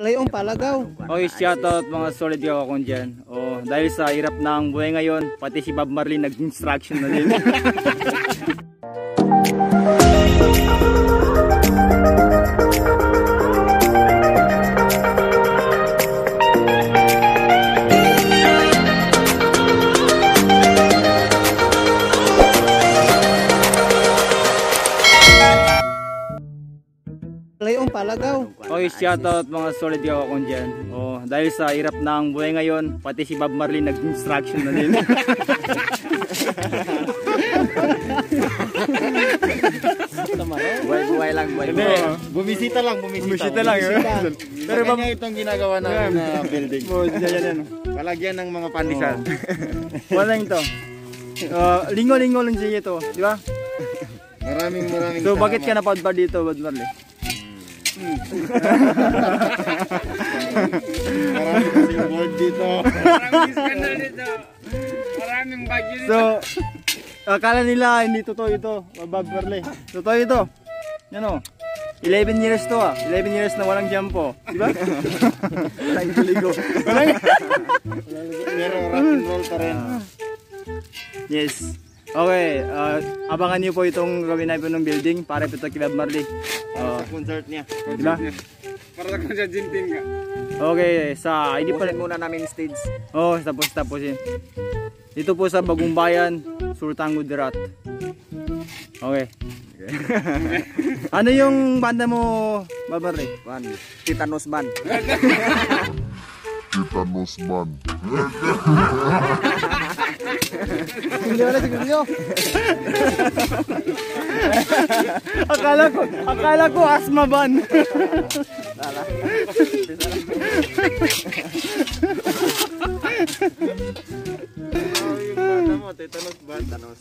Palayong palagaw. Okay, shoutout mga solid kakakon dyan. Oh, dahil sa hirap ng buhay ngayon, pati si Bob Marley nag-instruction na din. Palayong palagaw. Okay, shoutout mga solid kakakon dyan. Oh, dahil sa hirap ng buhay ngayon, pati si Bob Marley nag-instruction na din. Buhay-buhay lang, buhay-buhay. Bumisita lang, bumisita. Bumisita lang. Pero ba itong ginagawa namin na building? Oh, yan, yan, yan. Palagyan ng mga pandesal. Wala ito. Uh, linggo-linggo lang siya ito, di ba? Maraming maraming So bakit ka napadpad dito, Bob Marley? Maraming kasing board dito. Maraming skandal dito. Maraming bagyo dito. So, akala nila hindi totoo ito, Bob Marley. Totoo ito. Yan o. 11 years to ah. 11 years na walang jumpo. Di ba? walang tuligo. Walang... Pero rock and roll pa rin. yes. Okay, uh, abangan niyo po itong gawin natin ng building para ito kay Bob Marley. Uh, Sa concert niya. di ba? Para kung sa Jintin ka. Okay, sa hindi pa muna namin stage. Oh, tapos tapusin. Dito po sa Bagong Bayan, Sultan Gujarat. Okay. ano yung banda mo, Babarre? One, Titanos Man. Titanos Man. Hindi wala siguro nyo. akala ko, akala ko asma ban. Ano? Tetanus ba? Titanos.